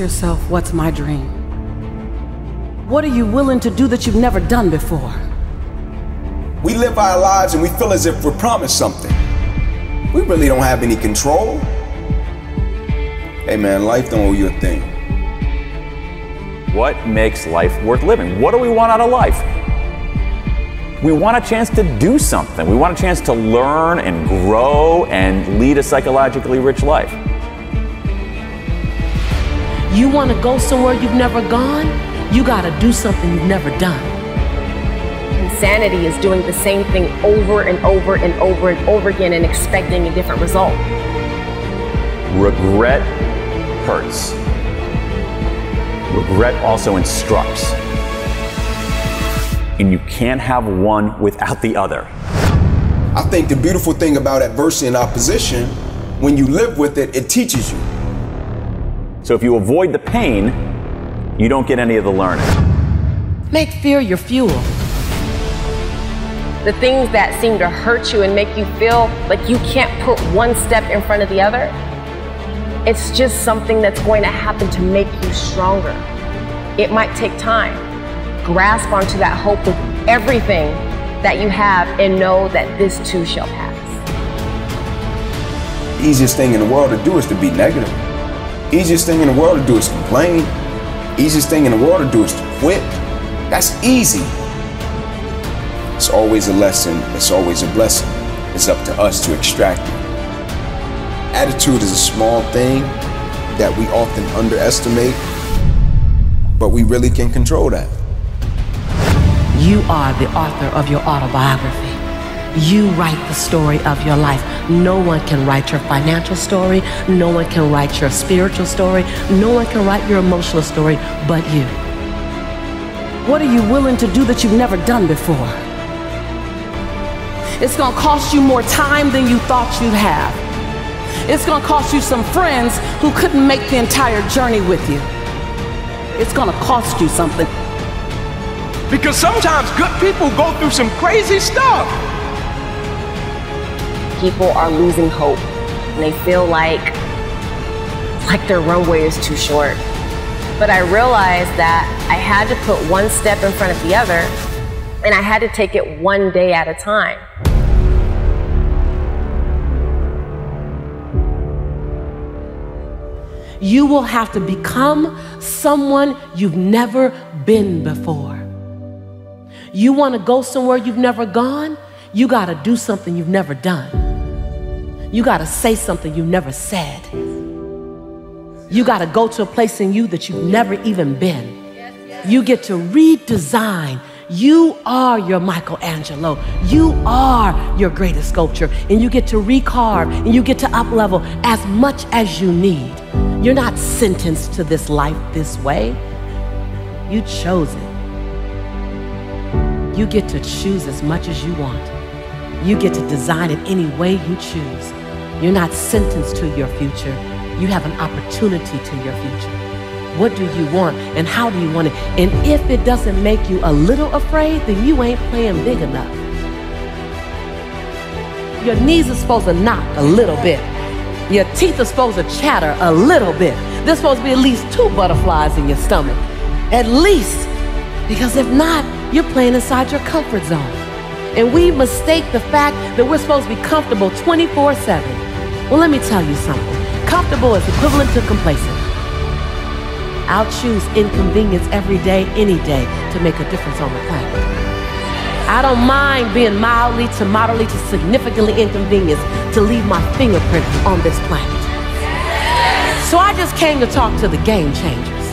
yourself, what's my dream? What are you willing to do that you've never done before? We live our lives and we feel as if we're promised something. We really don't have any control. Hey man, life don't owe you a thing. What makes life worth living? What do we want out of life? We want a chance to do something. We want a chance to learn and grow and lead a psychologically rich life. You want to go somewhere you've never gone? You got to do something you've never done. Insanity is doing the same thing over and over and over and over again and expecting a different result. Regret hurts. Regret also instructs. And you can't have one without the other. I think the beautiful thing about adversity and opposition, when you live with it, it teaches you. So if you avoid the pain, you don't get any of the learning. Make fear your fuel. The things that seem to hurt you and make you feel like you can't put one step in front of the other, it's just something that's going to happen to make you stronger. It might take time. Grasp onto that hope with everything that you have and know that this too shall pass. The easiest thing in the world to do is to be negative. Easiest thing in the world to do is complain. Easiest thing in the world to do is to quit. That's easy. It's always a lesson, it's always a blessing. It's up to us to extract it. Attitude is a small thing that we often underestimate, but we really can control that. You are the author of your autobiography. You write the story of your life. No one can write your financial story. No one can write your spiritual story. No one can write your emotional story but you. What are you willing to do that you've never done before? It's going to cost you more time than you thought you'd have. It's going to cost you some friends who couldn't make the entire journey with you. It's going to cost you something. Because sometimes good people go through some crazy stuff people are losing hope and they feel like like their runway is too short. But I realized that I had to put one step in front of the other and I had to take it one day at a time. You will have to become someone you've never been before. You want to go somewhere you've never gone? You got to do something you've never done. You got to say something you never said. You got to go to a place in you that you've never even been. You get to redesign. You are your Michelangelo. You are your greatest sculpture. And you get to recarve and you get to uplevel as much as you need. You're not sentenced to this life this way. You chose it. You get to choose as much as you want. You get to design it any way you choose. You're not sentenced to your future. You have an opportunity to your future. What do you want and how do you want it? And if it doesn't make you a little afraid, then you ain't playing big enough. Your knees are supposed to knock a little bit. Your teeth are supposed to chatter a little bit. There's supposed to be at least two butterflies in your stomach. At least. Because if not, you're playing inside your comfort zone. And we mistake the fact that we're supposed to be comfortable 24 7. Well, let me tell you something. Comfortable is equivalent to complacent. I'll choose inconvenience every day, any day, to make a difference on the planet. I don't mind being mildly to moderately to significantly inconvenienced to leave my fingerprint on this planet. So I just came to talk to the game changers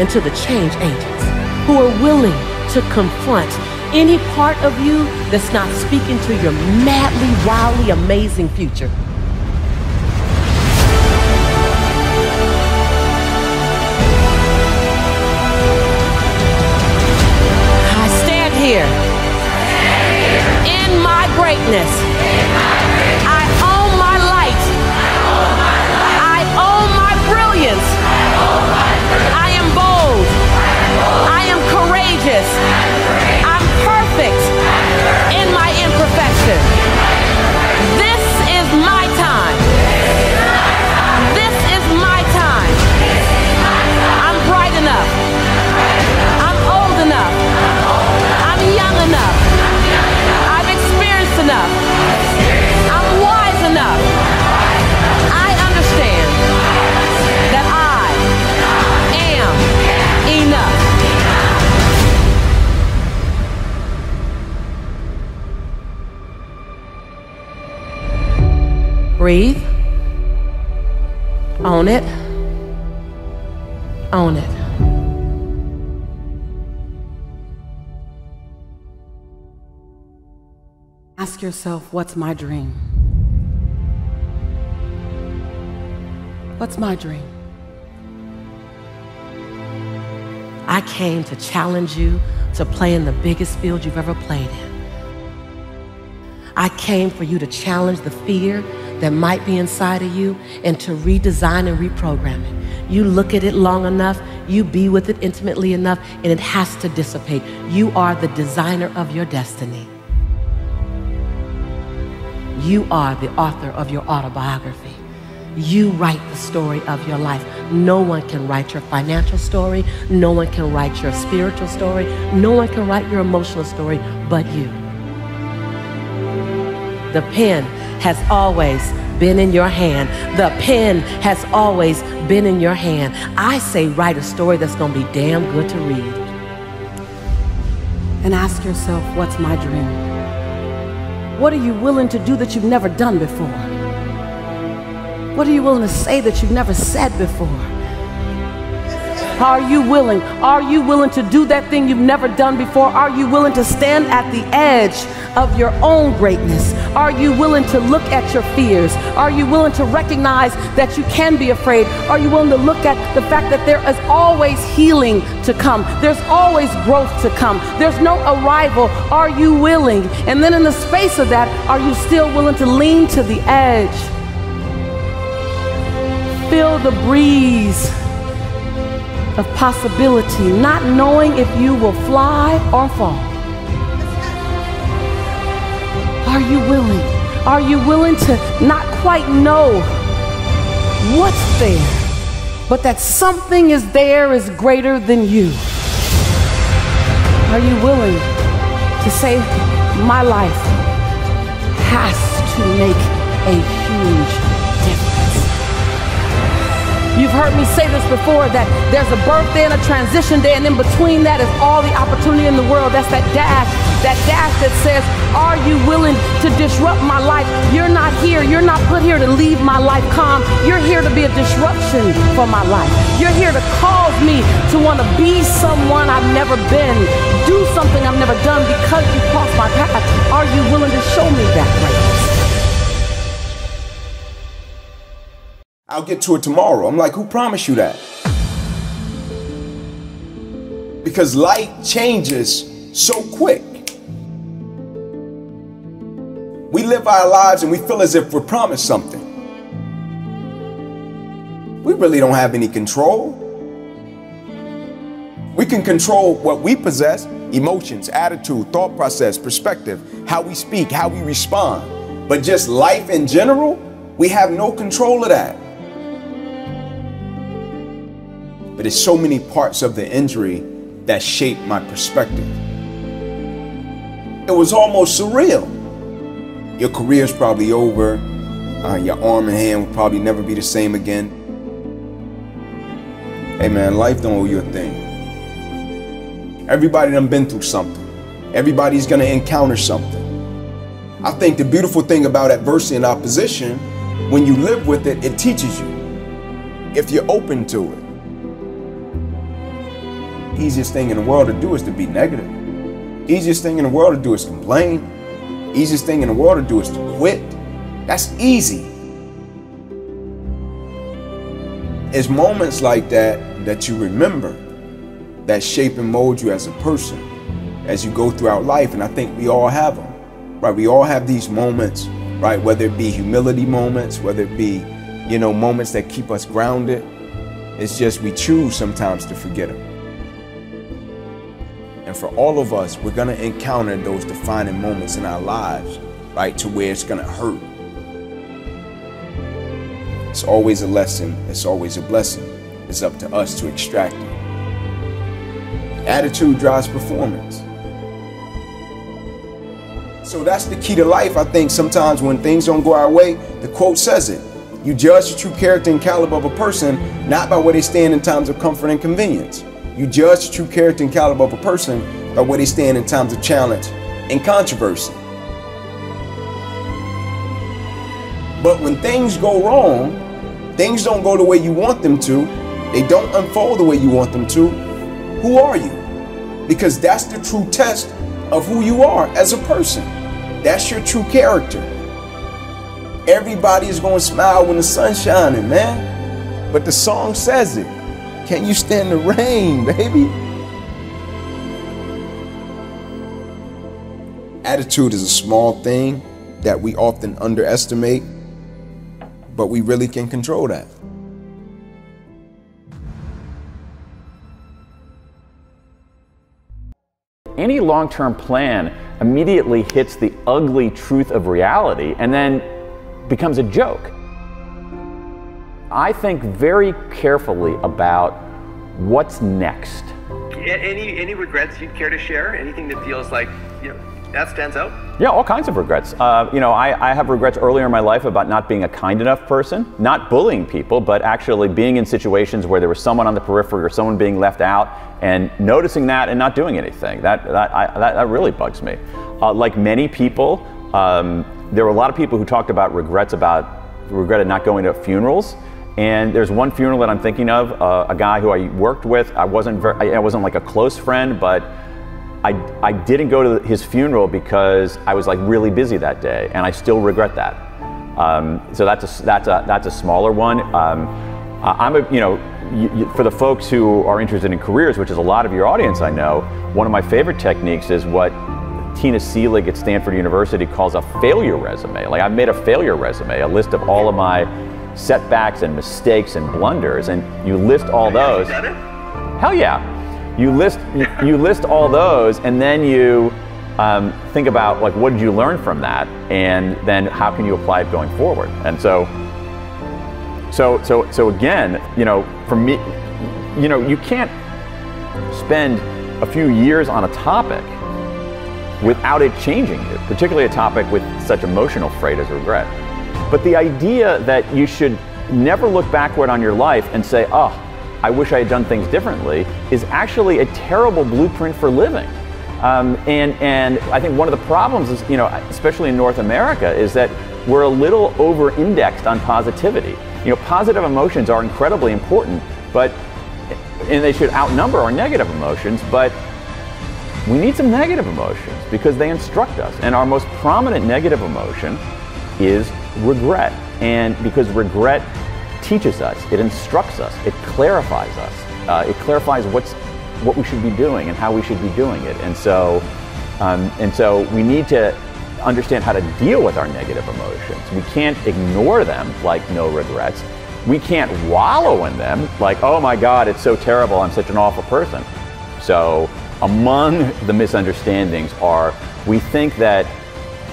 and to the change agents who are willing to confront any part of you that's not speaking to your madly, wildly amazing future. Greatness. Breathe. Own it. Own it. Ask yourself, what's my dream? What's my dream? I came to challenge you to play in the biggest field you've ever played in. I came for you to challenge the fear that might be inside of you and to redesign and reprogram it. You look at it long enough, you be with it intimately enough, and it has to dissipate. You are the designer of your destiny. You are the author of your autobiography. You write the story of your life. No one can write your financial story. No one can write your spiritual story. No one can write your emotional story but you. The pen has always been in your hand. The pen has always been in your hand. I say write a story that's going to be damn good to read. And ask yourself, what's my dream? What are you willing to do that you've never done before? What are you willing to say that you've never said before? Are you willing? Are you willing to do that thing you've never done before? Are you willing to stand at the edge of your own greatness? Are you willing to look at your fears? Are you willing to recognize that you can be afraid? Are you willing to look at the fact that there is always healing to come? There's always growth to come. There's no arrival. Are you willing? And then in the space of that, are you still willing to lean to the edge? Feel the breeze of possibility, not knowing if you will fly or fall. Are you willing? Are you willing to not quite know what's there, but that something is there is greater than you? Are you willing to say, My life has to make a huge heard me say this before that there's a birthday and a transition day, and in between that is all the opportunity in the world. That's that dash, that dash that says, Are you willing to disrupt my life? You're not here. You're not put here to leave my life calm. You're here to be a disruption for my life. You're here to cause me to want to be someone I've never been, do something I've never done because you crossed my path. Are you willing to show me that greatness? I'll get to it tomorrow. I'm like, who promised you that? Because light changes so quick. We live our lives and we feel as if we're promised something. We really don't have any control. We can control what we possess emotions, attitude, thought process, perspective, how we speak, how we respond. But just life in general, we have no control of that. It's so many parts of the injury that shaped my perspective. It was almost surreal. Your career's probably over. Uh, your arm and hand will probably never be the same again. Hey man, life don't owe you a thing. Everybody done been through something. Everybody's gonna encounter something. I think the beautiful thing about adversity and opposition, when you live with it, it teaches you. If you're open to it easiest thing in the world to do is to be negative. Easiest thing in the world to do is complain. Easiest thing in the world to do is to quit. That's easy. It's moments like that that you remember that shape and mold you as a person as you go throughout life. And I think we all have them, right? We all have these moments, right? Whether it be humility moments, whether it be, you know, moments that keep us grounded. It's just we choose sometimes to forget them. And for all of us, we're going to encounter those defining moments in our lives, right, to where it's going to hurt. It's always a lesson, it's always a blessing. It's up to us to extract it. Attitude drives performance. So that's the key to life. I think sometimes when things don't go our way, the quote says it. You judge the true character and caliber of a person not by where they stand in times of comfort and convenience. You judge the true character and caliber of a person by where they stand in times of challenge and controversy. But when things go wrong, things don't go the way you want them to, they don't unfold the way you want them to, who are you? Because that's the true test of who you are as a person. That's your true character. Everybody is going to smile when the sun's shining, man. But the song says it. Can you stand the rain, baby? Attitude is a small thing that we often underestimate, but we really can control that. Any long term plan immediately hits the ugly truth of reality and then becomes a joke. I think very carefully about what's next. Any any regrets you'd care to share? Anything that feels like you know that stands out? Yeah, all kinds of regrets. Uh, you know, I, I have regrets earlier in my life about not being a kind enough person, not bullying people, but actually being in situations where there was someone on the periphery or someone being left out and noticing that and not doing anything. That, that, I, that, that really bugs me. Uh, like many people, um, there were a lot of people who talked about regrets about regretted not going to funerals. And there's one funeral that I'm thinking of, uh, a guy who I worked with. I wasn't very, I wasn't like a close friend, but I, I didn't go to his funeral because I was like really busy that day, and I still regret that. Um, so that's a, that's a, that's a smaller one. Um, I'm a, you know, you, you, for the folks who are interested in careers, which is a lot of your audience, I know, one of my favorite techniques is what Tina Seelig at Stanford University calls a failure resume. Like I've made a failure resume, a list of all of my setbacks and mistakes and blunders, and you list all those. Hell yeah. You list you, you list all those, and then you um, think about like what did you learn from that, and then how can you apply it going forward. And so, so so so again, you know, for me, you know, you can't spend a few years on a topic without it changing you, particularly a topic with such emotional freight as regret. But the idea that you should never look backward on your life and say, oh, I wish I had done things differently, is actually a terrible blueprint for living. Um, and, and I think one of the problems is, you know, especially in North America, is that we're a little over indexed on positivity. You know, positive emotions are incredibly important, but, and they should outnumber our negative emotions, but we need some negative emotions because they instruct us. And our most prominent negative emotion is regret. And because regret teaches us, it instructs us, it clarifies us, uh, it clarifies what's what we should be doing and how we should be doing it. And so, um, and so we need to understand how to deal with our negative emotions. We can't ignore them like no regrets. We can't wallow in them like, oh my God, it's so terrible, I'm such an awful person. So, among the misunderstandings are we think that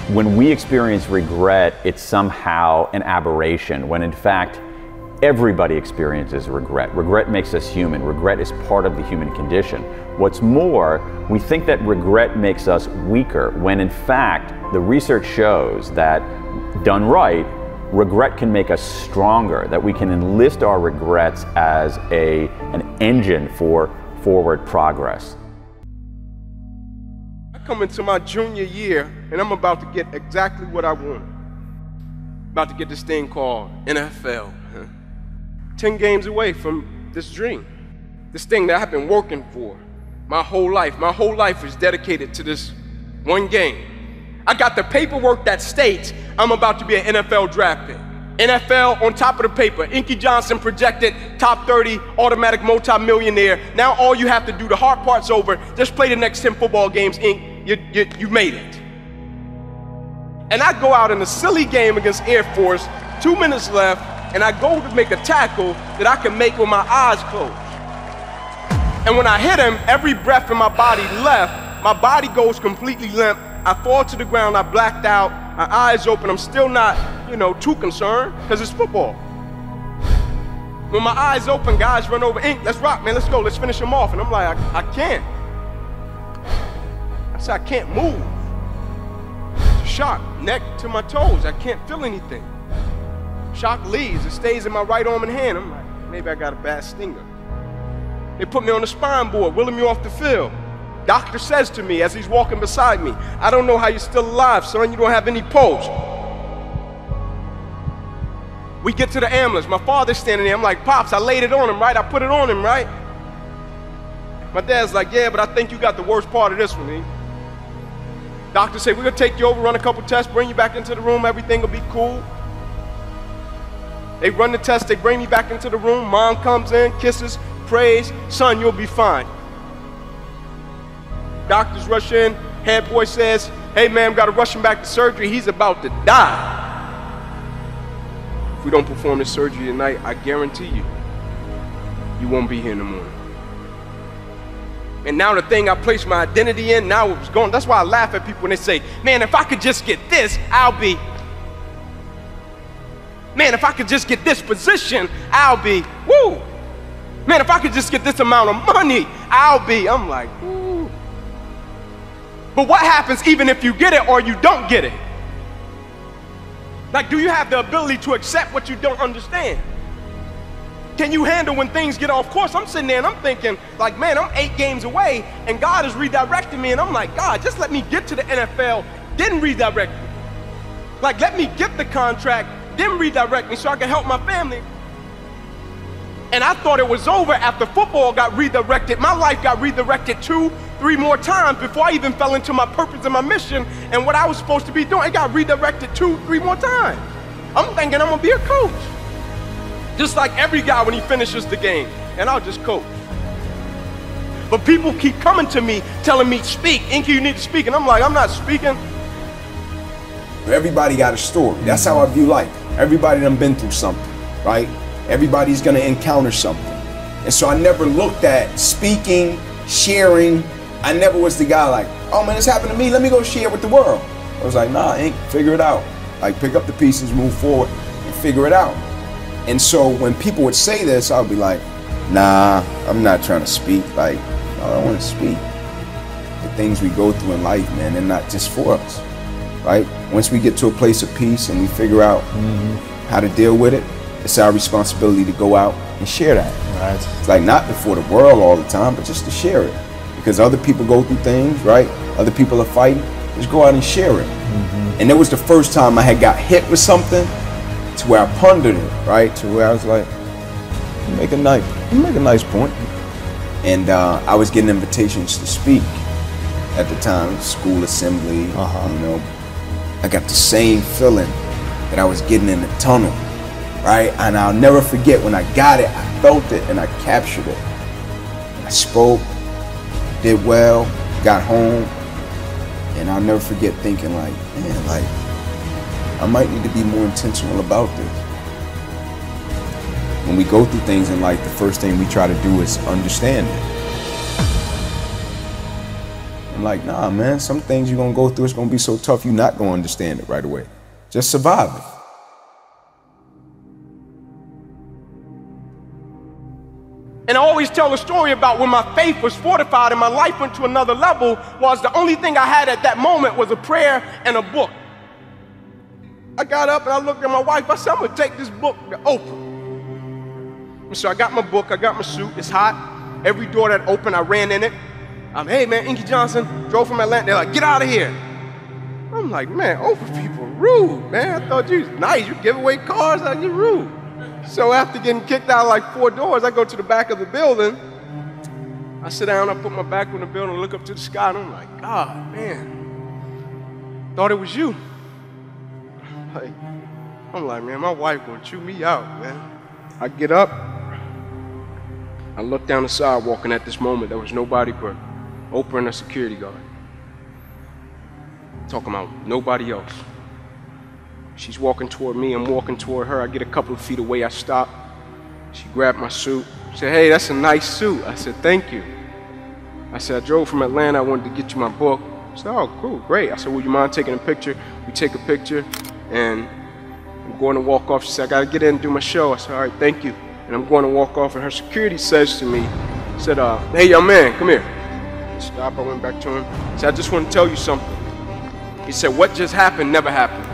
when we experience regret, it's somehow an aberration, when in fact, Everybody experiences regret. Regret makes us human. Regret is part of the human condition. What's more, we think that regret makes us weaker when in fact the research shows that done right, regret can make us stronger, that we can enlist our regrets as a, an engine for forward progress. Come into my junior year and I'm about to get exactly what I want. About to get this thing called NFL. 10 games away from this dream, this thing that I've been working for my whole life. My whole life is dedicated to this one game. I got the paperwork that states I'm about to be an NFL draft pick. NFL on top of the paper. Inky Johnson projected top 30 automatic multimillionaire. Now all you have to do, the hard part's over. Just play the next 10 football games, Ink. You, you, you made it. And I go out in a silly game against Air Force, two minutes left, and I go to make a tackle that I can make with my eyes closed. And when I hit him, every breath in my body left. My body goes completely limp. I fall to the ground. I blacked out. My eyes open. I'm still not, you know, too concerned because it's football. When my eyes open, guys run over. Ink, let's rock, man. Let's go. Let's finish him off. And I'm like, I, I can't. I I can't move. Shock, neck to my toes. I can't feel anything. Shock leaves. It stays in my right arm and hand. I'm like, maybe I got a bad stinger. They put me on the spine board, wheeling me off the field. Doctor says to me as he's walking beside me, I don't know how you're still alive, son. You don't have any pulse. We get to the ambulance. My father's standing there. I'm like, Pops, I laid it on him, right? I put it on him, right? My dad's like, Yeah, but I think you got the worst part of this one, E. Doctor say, We're going to take you over, run a couple tests, bring you back into the room. Everything will be cool. They run the test, they bring me back into the room. Mom comes in, kisses, prays. Son, you'll be fine. Doctors rush in. Head boy says, Hey, man, got to rush him back to surgery. He's about to die. If we don't perform this surgery tonight, I guarantee you, you won't be here in the morning. And now the thing I placed my identity in, now it was gone. That's why I laugh at people when they say, Man, if I could just get this, I'll be. Man, if I could just get this position, I'll be. Woo! Man, if I could just get this amount of money, I'll be. I'm like, woo. But what happens even if you get it or you don't get it? Like, do you have the ability to accept what you don't understand? Can you handle when things get off course? I'm sitting there and I'm thinking, like, man, I'm eight games away, and God is redirecting me, and I'm like, God, just let me get to the NFL, then redirect me. Like, let me get the contract, then redirect me so I can help my family. And I thought it was over after football got redirected. My life got redirected two, three more times before I even fell into my purpose and my mission and what I was supposed to be doing. It got redirected two, three more times. I'm thinking I'm gonna be a coach. Just like every guy when he finishes the game, and I'll just coach. But people keep coming to me telling me, speak, Inky, you need to speak. And I'm like, I'm not speaking. Everybody got a story. That's how I view life. Everybody done been through something, right? Everybody's gonna encounter something. And so I never looked at speaking, sharing. I never was the guy like, oh man, this happened to me. Let me go share with the world. I was like, nah, ain't figure it out. Like pick up the pieces, move forward, and figure it out. And so when people would say this, I would be like, nah, I'm not trying to speak. Like, I don't want to speak. The things we go through in life, man, they're not just for us, right? Once we get to a place of peace and we figure out mm-hmm. how to deal with it, it's our responsibility to go out and share that. Right. It's like not before the world all the time, but just to share it. Because other people go through things, right? Other people are fighting. Just go out and share it. Mm-hmm. And it was the first time I had got hit with something to where I pondered it, right? To where I was like, you make a nice, you make a nice point. And uh, I was getting invitations to speak at the time, school assembly, Uh-huh. you know. I got the same feeling that I was getting in the tunnel, right? And I'll never forget when I got it, I felt it and I captured it. I spoke, did well, got home, and I'll never forget thinking like, man, like, I might need to be more intentional about this. When we go through things in life, the first thing we try to do is understand it. I'm like, nah, man, some things you're gonna go through, it's gonna be so tough, you're not gonna understand it right away. Just survive it. And I always tell a story about when my faith was fortified and my life went to another level was the only thing I had at that moment was a prayer and a book. I got up and I looked at my wife. I said, I'm gonna take this book to Oprah. And so I got my book, I got my suit, it's hot. Every door that opened, I ran in it. I'm, hey man, Inky Johnson, drove from Atlanta. They're like, get out of here. I'm like, man, Oprah people rude, man. I thought you nice. You give away cars, like you rude. So after getting kicked out like four doors, I go to the back of the building. I sit down, I put my back on the building, look up to the sky, and I'm like, God, man, thought it was you. Like, I'm like, man, my wife gonna chew me out, man. I get up, I look down the sidewalk, and at this moment, there was nobody but Oprah and a security guard. Talking about nobody else. She's walking toward me, I'm walking toward her. I get a couple of feet away, I stop. She grabbed my suit, said, Hey, that's a nice suit. I said, Thank you. I said, I drove from Atlanta, I wanted to get you my book. She said, Oh, cool, great. I said, Would you mind taking a picture? We take a picture, and I'm going to walk off. She said, I gotta get in and do my show. I said, All right, thank you. And I'm going to walk off, and her security says to me, said, uh, Hey, young man, come here. I stopped, I went back to him. He said, I just want to tell you something. He said, What just happened never happens.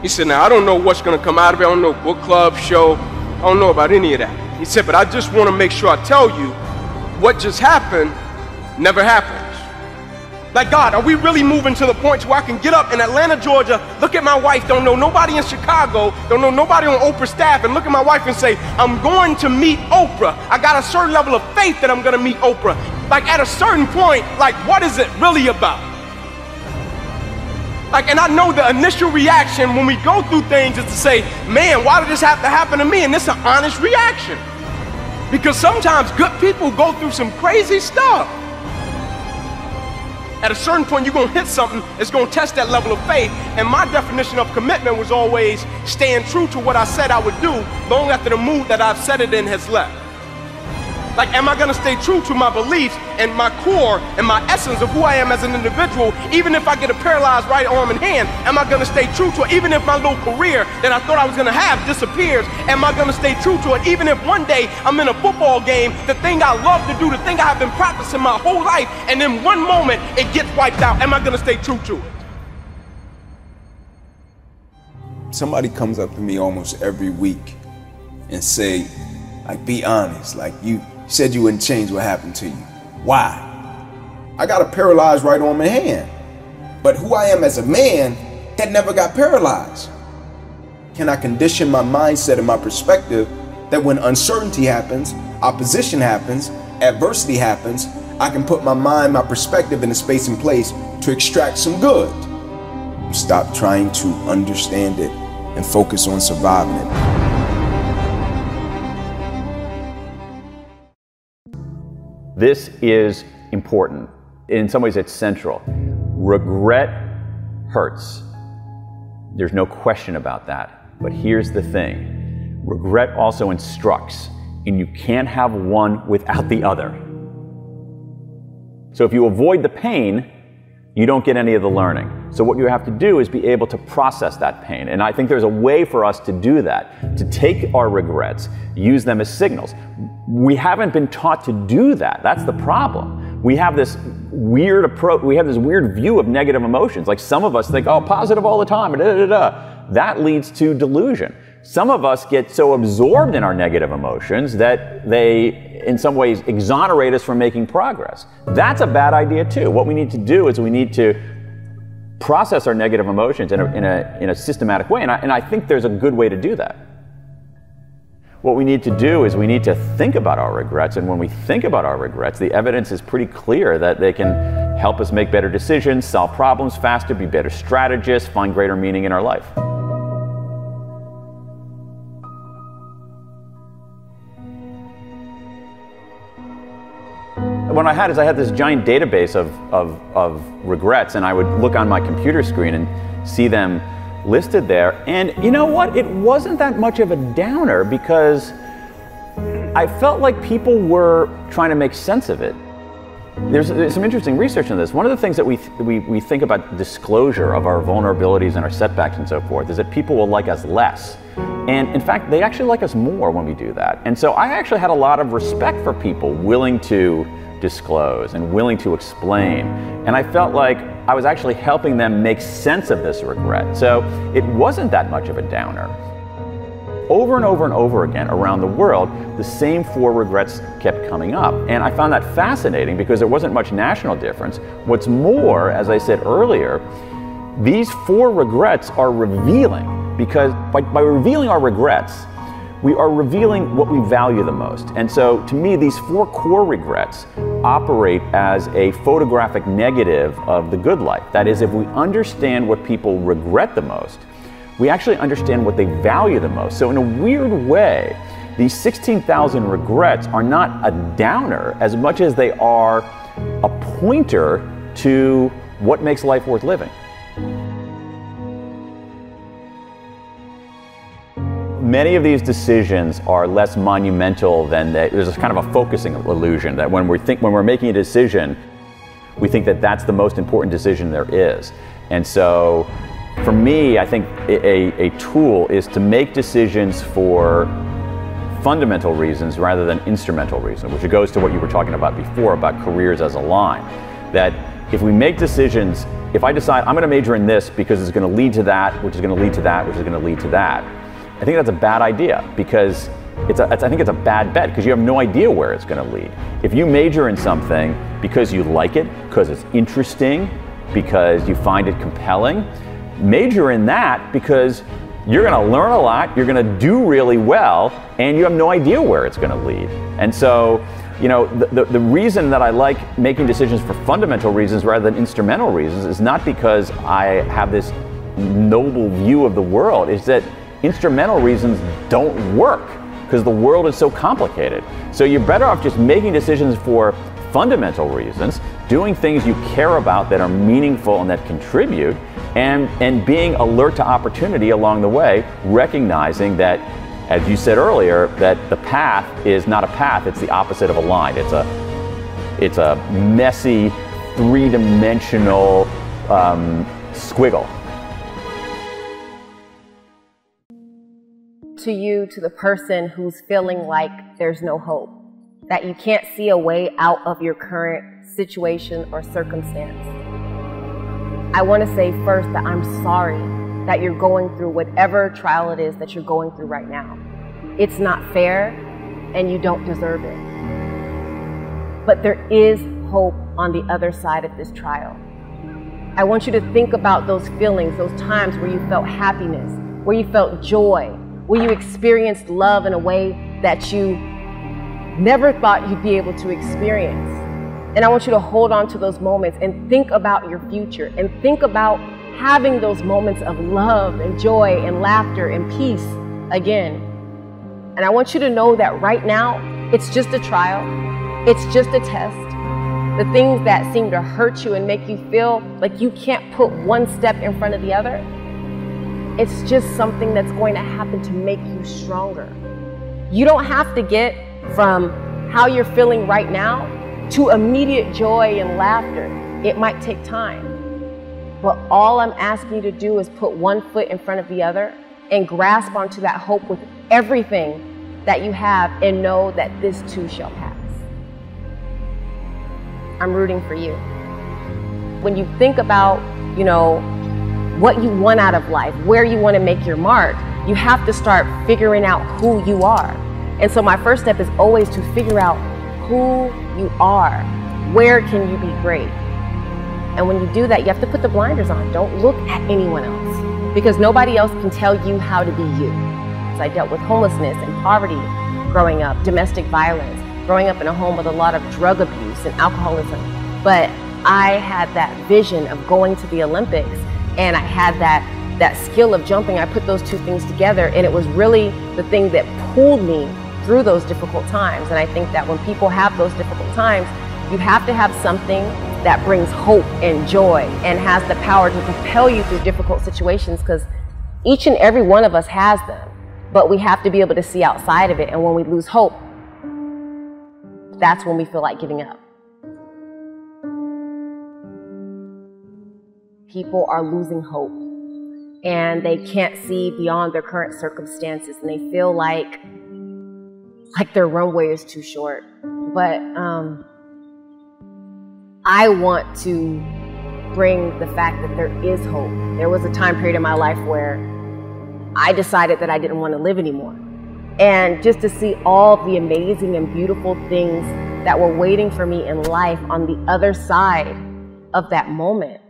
He said, Now, I don't know what's going to come out of it. I don't know book club, show. I don't know about any of that. He said, But I just want to make sure I tell you what just happened never happens. Like, God, are we really moving to the point where I can get up in Atlanta, Georgia, look at my wife, don't know nobody in Chicago, don't know nobody on Oprah staff, and look at my wife and say, I'm going to meet Oprah. I got a certain level of faith that I'm going to meet Oprah. Like, at a certain point, like, what is it really about? Like, and I know the initial reaction when we go through things is to say, man, why did this have to happen to me? And it's an honest reaction. Because sometimes good people go through some crazy stuff. At a certain point, you're going to hit something that's going to test that level of faith. And my definition of commitment was always staying true to what I said I would do long after the mood that I've set it in has left. Like, am I gonna stay true to my beliefs and my core and my essence of who I am as an individual, even if I get a paralyzed right arm and hand? Am I gonna stay true to it, even if my little career that I thought I was gonna have disappears? Am I gonna stay true to it, even if one day I'm in a football game, the thing I love to do, the thing I have been practicing my whole life, and in one moment it gets wiped out? Am I gonna stay true to it? Somebody comes up to me almost every week and say, like, be honest, like you said you wouldn't change what happened to you. Why? I got a paralyzed right arm and hand. But who I am as a man, that never got paralyzed. Can I condition my mindset and my perspective that when uncertainty happens, opposition happens, adversity happens, I can put my mind, my perspective in a space and place to extract some good. Stop trying to understand it and focus on surviving it. This is important. In some ways, it's central. Regret hurts. There's no question about that. But here's the thing regret also instructs, and you can't have one without the other. So if you avoid the pain, you don't get any of the learning. So, what you have to do is be able to process that pain. And I think there's a way for us to do that, to take our regrets, use them as signals. We haven't been taught to do that. That's the problem. We have this weird approach, we have this weird view of negative emotions. Like some of us think, oh, positive all the time, da, da, da. that leads to delusion. Some of us get so absorbed in our negative emotions that they, in some ways, exonerate us from making progress. That's a bad idea, too. What we need to do is we need to process our negative emotions in a, in a, in a systematic way, and I, and I think there's a good way to do that. What we need to do is we need to think about our regrets, and when we think about our regrets, the evidence is pretty clear that they can help us make better decisions, solve problems faster, be better strategists, find greater meaning in our life. what I had is I had this giant database of, of, of regrets, and I would look on my computer screen and see them listed there. And you know what? It wasn't that much of a downer because I felt like people were trying to make sense of it. There's, there's, some interesting research on this. One of the things that we, th- we, we think about disclosure of our vulnerabilities and our setbacks and so forth is that people will like us less. And in fact, they actually like us more when we do that. And so I actually had a lot of respect for people willing to disclose and willing to explain. And I felt like I was actually helping them make sense of this regret. So it wasn't that much of a downer. Over and over and over again around the world, the same four regrets kept coming up. And I found that fascinating because there wasn't much national difference. What's more, as I said earlier, these four regrets are revealing because by, by revealing our regrets, we are revealing what we value the most. And so, to me, these four core regrets operate as a photographic negative of the good life. That is, if we understand what people regret the most, we actually understand what they value the most. So, in a weird way, these 16,000 regrets are not a downer as much as they are a pointer to what makes life worth living. Many of these decisions are less monumental than they, there's kind of a focusing illusion that when we think when we're making a decision, we think that that's the most important decision there is. And so, for me, I think a, a tool is to make decisions for fundamental reasons rather than instrumental reasons, which goes to what you were talking about before about careers as a line. That if we make decisions, if I decide I'm going to major in this because it's going to lead to that, which is going to lead to that, which is going to lead to that, I think that's a bad idea because it's a, it's, I think it's a bad bet because you have no idea where it's going to lead. If you major in something because you like it, because it's interesting, because you find it compelling, major in that because you're going to learn a lot, you're going to do really well, and you have no idea where it's going to lead. And so, you know, the, the, the, reason that I like making decisions for fundamental reasons rather than instrumental reasons is not because I have this noble view of the world, is that instrumental reasons don't work because the world is so complicated. So you're better off just making decisions for fundamental reasons, doing things you care about that are meaningful and that contribute, and, and being alert to opportunity along the way, recognizing that, as you said earlier, that the path is not a path, it's the opposite of a line. It's a, it's a messy, three dimensional um, squiggle. To you, to the person who's feeling like there's no hope, that you can't see a way out of your current situation or circumstance I want to say first that I'm sorry that you're going through whatever trial it is that you're going through right now. It's not fair and you don't deserve it. But there is hope on the other side of this trial. I want you to think about those feelings, those times where you felt happiness, where you felt joy, where you experienced love in a way that you never thought you'd be able to experience. And I want you to hold on to those moments and think about your future and think about having those moments of love and joy and laughter and peace again. And I want you to know that right now, it's just a trial, it's just a test. The things that seem to hurt you and make you feel like you can't put one step in front of the other, it's just something that's going to happen to make you stronger. You don't have to get from how you're feeling right now to immediate joy and laughter. It might take time. But all I'm asking you to do is put one foot in front of the other and grasp onto that hope with everything that you have and know that this too shall pass. I'm rooting for you. When you think about, you know, what you want out of life, where you want to make your mark, you have to start figuring out who you are. And so my first step is always to figure out who you are. Where can you be great? And when you do that, you have to put the blinders on. Don't look at anyone else because nobody else can tell you how to be you. So I dealt with homelessness and poverty growing up, domestic violence, growing up in a home with a lot of drug abuse and alcoholism. But I had that vision of going to the Olympics and I had that that skill of jumping. I put those two things together and it was really the thing that pulled me through those difficult times. And I think that when people have those difficult times, you have to have something that brings hope and joy and has the power to propel you through difficult situations because each and every one of us has them. But we have to be able to see outside of it. And when we lose hope, that's when we feel like giving up. People are losing hope and they can't see beyond their current circumstances and they feel like like their runway is too short. But um, I want to bring the fact that there is hope. There was a time period in my life where I decided that I didn't want to live anymore. And just to see all the amazing and beautiful things that were waiting for me in life on the other side of that moment.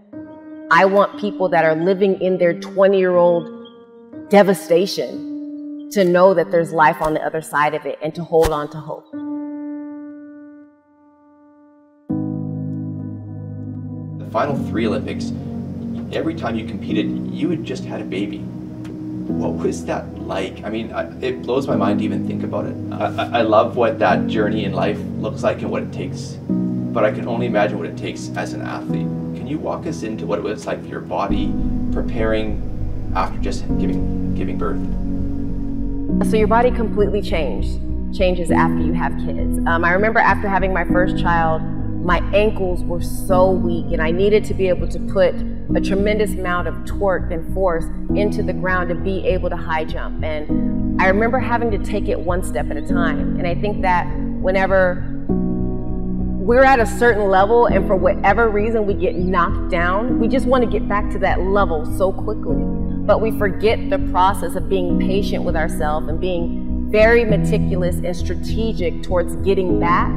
I want people that are living in their 20 year old devastation to know that there's life on the other side of it and to hold on to hope. The final three Olympics, every time you competed, you had just had a baby. What was that like? I mean, it blows my mind to even think about it. I, I love what that journey in life looks like and what it takes, but I can only imagine what it takes as an athlete. Can you walk us into what it was like for your body preparing after just giving giving birth? So your body completely changed, changes after you have kids. Um, I remember after having my first child, my ankles were so weak and I needed to be able to put a tremendous amount of torque and force into the ground to be able to high jump. And I remember having to take it one step at a time. And I think that whenever we're at a certain level and for whatever reason we get knocked down, we just want to get back to that level so quickly but we forget the process of being patient with ourselves and being very meticulous and strategic towards getting back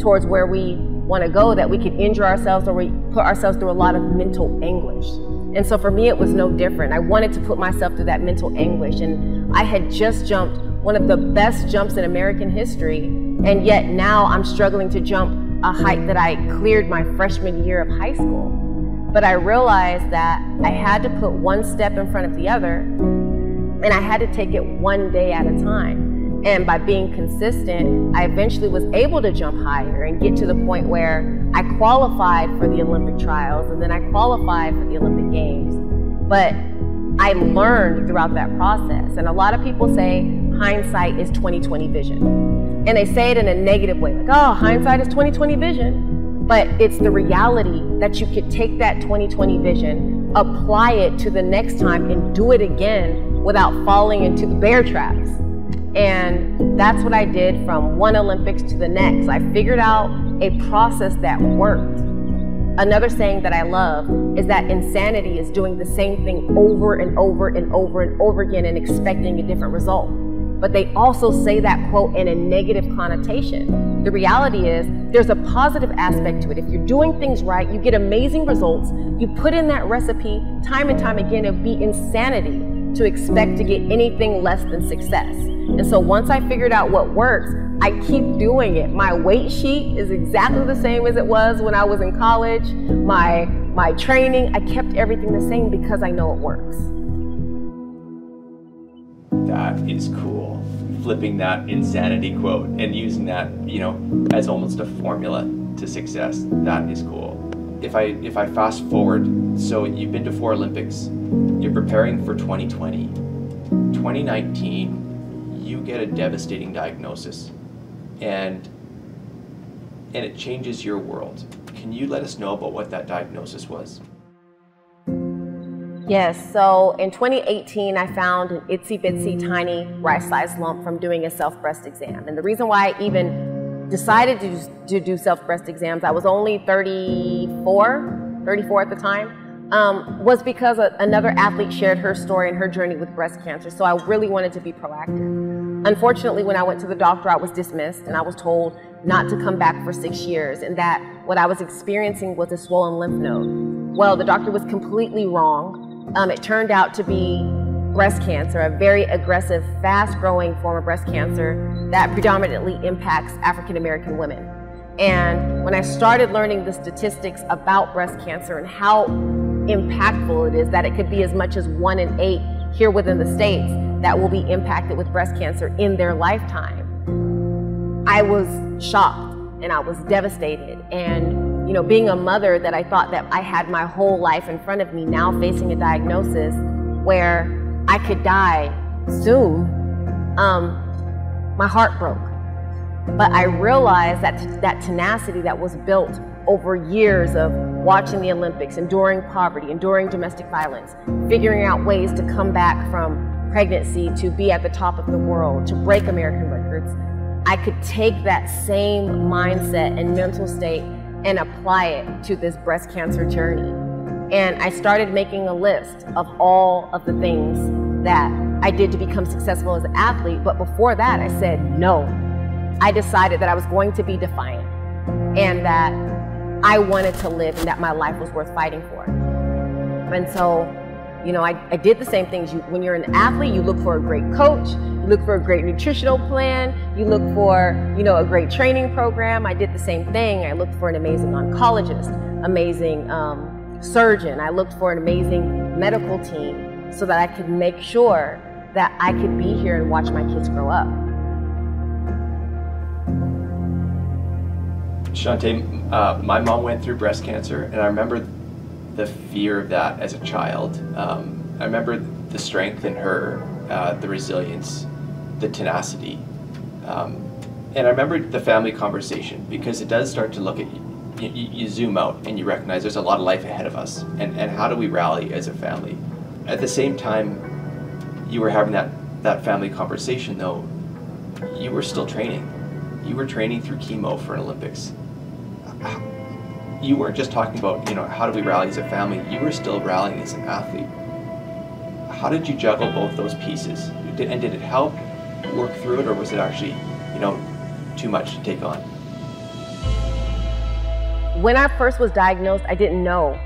towards where we want to go that we could injure ourselves or we put ourselves through a lot of mental anguish. And so for me, it was no different. I wanted to put myself through that mental anguish. And I had just jumped one of the best jumps in American history. And yet now I'm struggling to jump a height that I cleared my freshman year of high school. But I realized that I had to put one step in front of the other and I had to take it one day at a time. And by being consistent, I eventually was able to jump higher and get to the point where I qualified for the Olympic trials and then I qualified for the Olympic Games. But I learned throughout that process. And a lot of people say hindsight is 2020 vision. And they say it in a negative way, like, oh, hindsight is 2020 vision. But it's the reality that you could take that 2020 vision, apply it to the next time, and do it again without falling into the bear traps. And that's what I did from one Olympics to the next. I figured out a process that worked. Another saying that I love is that insanity is doing the same thing over and over and over and over again and expecting a different result. But they also say that quote in a negative connotation. The reality is there's a positive aspect to it. If you're doing things right, you get amazing results. You put in that recipe time and time again, it'd be insanity to expect to get anything less than success. And so once I figured out what works, I keep doing it. My weight sheet is exactly the same as it was when I was in college. My my training, I kept everything the same because I know it works. That is cool. Flipping that insanity quote and using that, you know, as almost a formula to success. That is cool. If I if I fast forward, so you've been to four Olympics, you're preparing for 2020. 2019 you get a devastating diagnosis and and it changes your world. Can you let us know about what that diagnosis was? Yes, so in 2018, I found an itsy bitsy tiny rice sized lump from doing a self breast exam. And the reason why I even decided to, to do self breast exams, I was only 34, 34 at the time um, was because a, another athlete shared her story and her journey with breast cancer. So I really wanted to be proactive. Unfortunately, when I went to the doctor, I was dismissed and I was told not to come back for six years and that what I was experiencing was a swollen lymph node. Well, the doctor was completely wrong. Um, it turned out to be breast cancer, a very aggressive, fast growing form of breast cancer that predominantly impacts African American women. And when I started learning the statistics about breast cancer and how impactful it is that it could be as much as one in eight here within the states that will be impacted with breast cancer in their lifetime. I was shocked and I was devastated. And, you know, being a mother that I thought that I had my whole life in front of me, now facing a diagnosis where I could die soon, um, my heart broke. But I realized that that tenacity that was built over years of watching the Olympics, enduring poverty, enduring domestic violence, figuring out ways to come back from pregnancy to be at the top of the world, to break American records, I could take that same mindset and mental state and apply it to this breast cancer journey. And I started making a list of all of the things that I did to become successful as an athlete. But before that, I said no. I decided that I was going to be defiant and that I wanted to live and that my life was worth fighting for. And so, you know, I, I did the same things. You, when you're an athlete, you look for a great coach, you look for a great nutritional plan, you look for, you know, a great training program. I did the same thing. I looked for an amazing oncologist, amazing um, surgeon. I looked for an amazing medical team so that I could make sure that I could be here and watch my kids grow up. Chaunte, uh, my mom went through breast cancer, and I remember the fear of that as a child. Um, I remember the strength in her, uh, the resilience, the tenacity. Um, and I remember the family conversation because it does start to look at you, you, you, zoom out and you recognize there's a lot of life ahead of us. And, and how do we rally as a family? At the same time, you were having that, that family conversation, though, you were still training. You were training through chemo for an Olympics you weren't just talking about, you know, how do we rally as a family, you were still rallying as an athlete. How did you juggle both those pieces? And did it help work through it, or was it actually, you know, too much to take on? When I first was diagnosed, I didn't know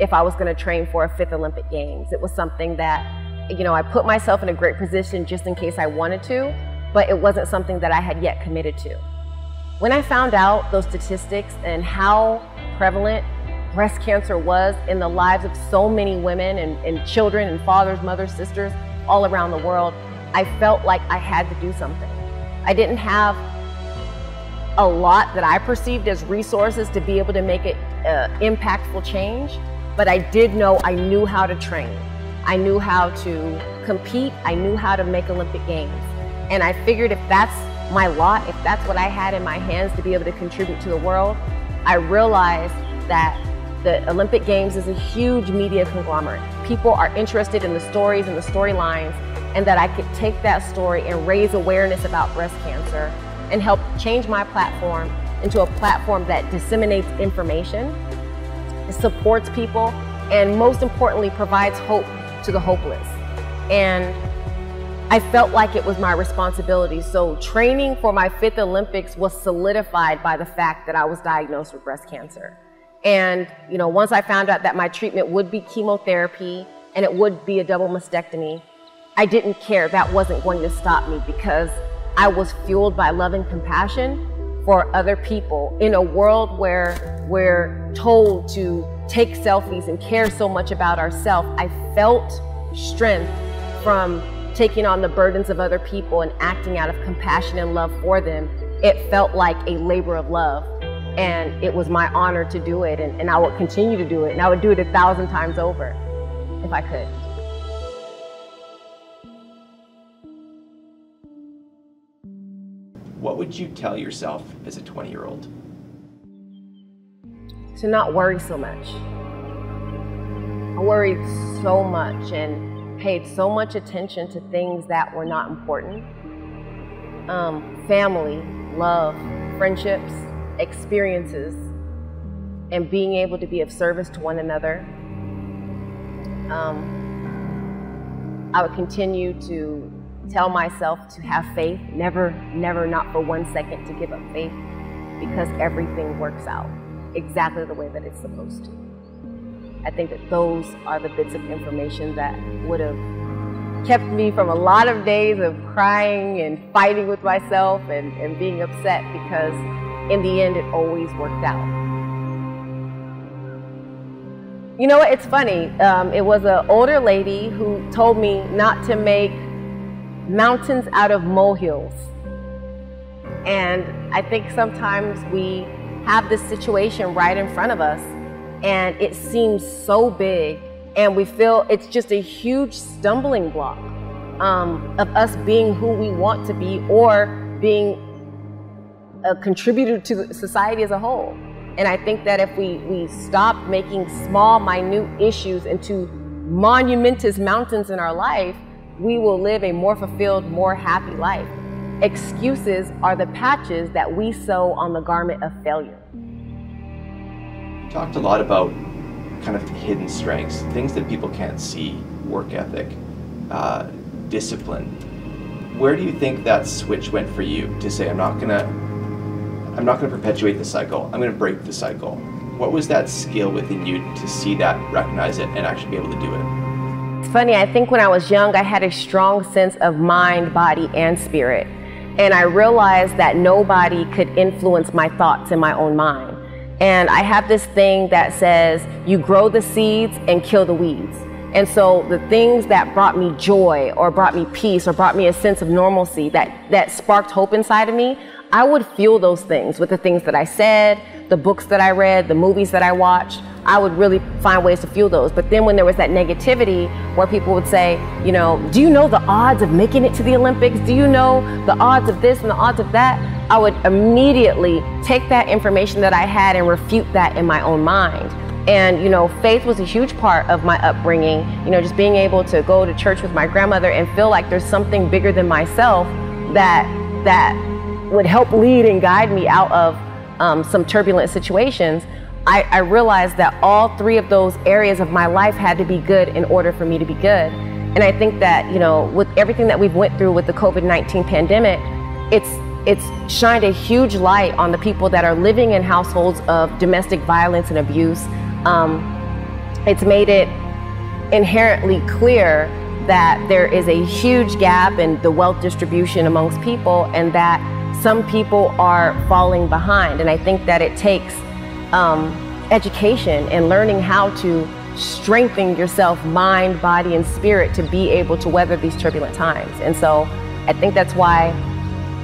if I was going to train for a fifth Olympic Games. It was something that, you know, I put myself in a great position just in case I wanted to, but it wasn't something that I had yet committed to. When I found out those statistics and how prevalent breast cancer was in the lives of so many women and, and children and fathers, mothers, sisters all around the world, I felt like I had to do something. I didn't have a lot that I perceived as resources to be able to make it uh, impactful change, but I did know I knew how to train. I knew how to compete. I knew how to make Olympic Games. And I figured if that's my lot, if that's what I had in my hands to be able to contribute to the world, I realized that the Olympic Games is a huge media conglomerate. People are interested in the stories and the storylines, and that I could take that story and raise awareness about breast cancer and help change my platform into a platform that disseminates information, supports people, and most importantly, provides hope to the hopeless. And I felt like it was my responsibility. So training for my fifth Olympics was solidified by the fact that I was diagnosed with breast cancer. And, you know, once I found out that my treatment would be chemotherapy and it would be a double mastectomy, I didn't care. That wasn't going to stop me because I was fueled by love and compassion for other people in a world where we're told to take selfies and care so much about ourselves. I felt strength from taking on the burdens of other people and acting out of compassion and love for them, it felt like a labor of love. And it was my honor to do it, and, and I would continue to do it, and I would do it a thousand times over if I could. What would you tell yourself as a 20 year old? To not worry so much. I worried so much, and paid so much attention to things that were not important um, family, love, friendships, experiences, and being able to be of service to one another. Um, I would continue to tell myself to have faith, never, never, not for one second to give up faith, because everything works out exactly the way that it's supposed to. I think that those are the bits of information that would have kept me from a lot of days of crying and fighting with myself and, and being upset because in the end it always worked out. You know what? It's funny. Um, it was an older lady who told me not to make mountains out of molehills. And I think sometimes we have this situation right in front of us and it seems so big and we feel it's just a huge stumbling block um, of us being who we want to be or being a contributor to society as a whole. And I think that if we, we stop making small, minute issues into monumentous mountains in our life, we will live a more fulfilled, more happy life. Excuses are the patches that we sew on the garment of failure talked a lot about kind of hidden strengths, things that people can't see, work ethic, uh, discipline. Where do you think that switch went for you to say, I'm not gonna, I'm not gonna perpetuate the cycle. I'm gonna break the cycle. What was that skill within you to see that, recognize it, and actually be able to do it? It's funny. I think when I was young, I had a strong sense of mind, body, and spirit, and I realized that nobody could influence my thoughts in my own mind. And I have this thing that says, you grow the seeds and kill the weeds. And so the things that brought me joy or brought me peace or brought me a sense of normalcy that, that sparked hope inside of me, I would fuel those things with the things that I said, the books that I read, the movies that I watched. I would really find ways to fuel those. But then when there was that negativity where people would say, you know, do you know the odds of making it to the Olympics? Do you know the odds of this and the odds of that? I would immediately take that information that I had and refute that in my own mind. And, you know, faith was a huge part of my upbringing. You know, just being able to go to church with my grandmother and feel like there's something bigger than myself that, that would help lead and guide me out of um, some turbulent situations. I, I realized that all three of those areas of my life had to be good in order for me to be good. And I think that, you know, with everything that we've went through with the COVID-19 pandemic, it's it's shined a huge light on the people that are living in households of domestic violence and abuse. Um, it's made it inherently clear that there is a huge gap in the wealth distribution amongst people and that some people are falling behind. And I think that it takes um, education and learning how to strengthen yourself, mind, body, and spirit to be able to weather these turbulent times. And so I think that's why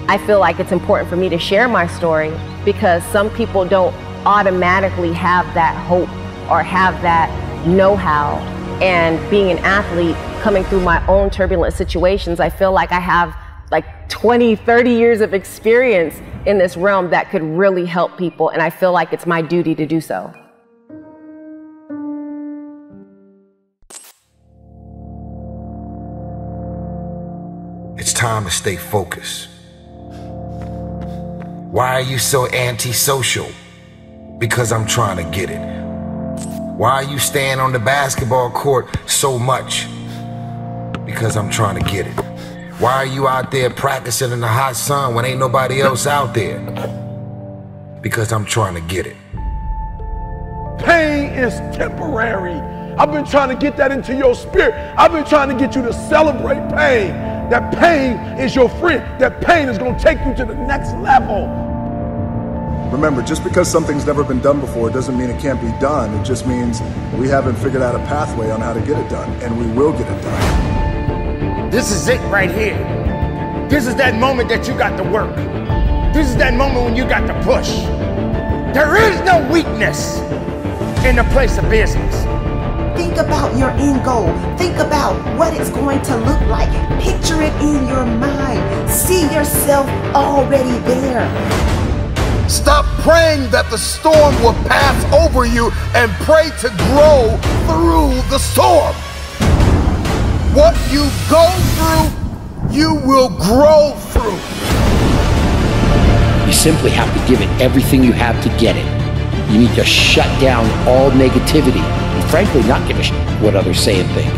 I feel like it's important for me to share my story because some people don't automatically have that hope or have that know how. And being an athlete, coming through my own turbulent situations, I feel like I have like 20, 30 years of experience in this realm that could really help people. And I feel like it's my duty to do so. It's time to stay focused. Why are you so antisocial? Because I'm trying to get it. Why are you staying on the basketball court so much? Because I'm trying to get it. Why are you out there practicing in the hot sun when ain't nobody else out there? Because I'm trying to get it. Pain is temporary. I've been trying to get that into your spirit. I've been trying to get you to celebrate pain. That pain is your friend. That pain is going to take you to the next level. Remember, just because something's never been done before doesn't mean it can't be done. It just means we haven't figured out a pathway on how to get it done, and we will get it done. This is it right here. This is that moment that you got to work. This is that moment when you got to push. There is no weakness in the place of business. Think about your end goal. Think about what it's going to look like. Picture it in your mind. See yourself already there. Stop praying that the storm will pass over you and pray to grow through the storm. What you go through, you will grow through. You simply have to give it everything you have to get it. You need to shut down all negativity and frankly not give a shit what others say and think.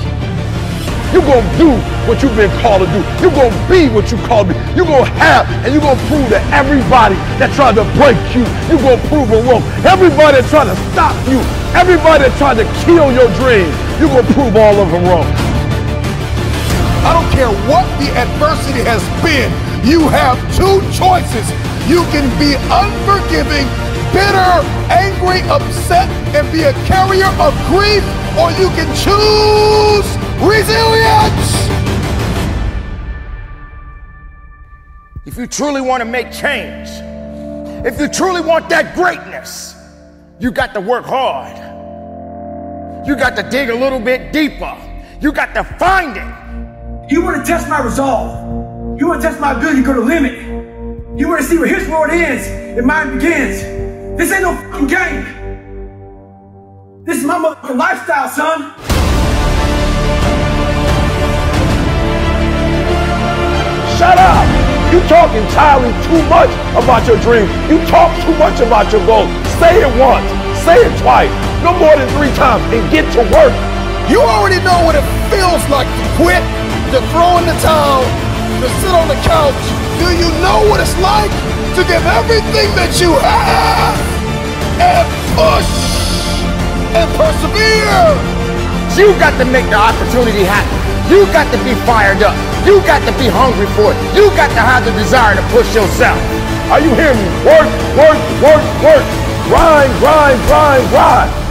You're going to do what you've been called to do. You're going to be what you called to be. You're going to have, and you're going to prove to everybody that tried to break you, you're going to prove them wrong. Everybody that tried to stop you, everybody that tried to kill your dream, you're going to prove all of them wrong. I don't care what the adversity has been, you have two choices. You can be unforgiving, bitter, angry, upset, and be a carrier of grief, or you can choose resilience. If you truly want to make change, if you truly want that greatness, you got to work hard. You got to dig a little bit deeper. You got to find it. You want to test my resolve. You want to test my ability to go to limit. You want to see where his world ends and mine begins. This ain't no fucking game. This is my motherfucking lifestyle, son. Shut up! You talk entirely too much about your dream. You talk too much about your goals. Say it once, say it twice, no more than three times, and get to work. You already know what it feels like to quit, to throw in the towel, to sit on the couch. Do you know what it's like to give everything that you have and push and persevere? You got to make the opportunity happen. You got to be fired up. You got to be hungry for it. You got to have the desire to push yourself. Are you hearing me? Work, work, work, work. Grind, grind, grind, grind.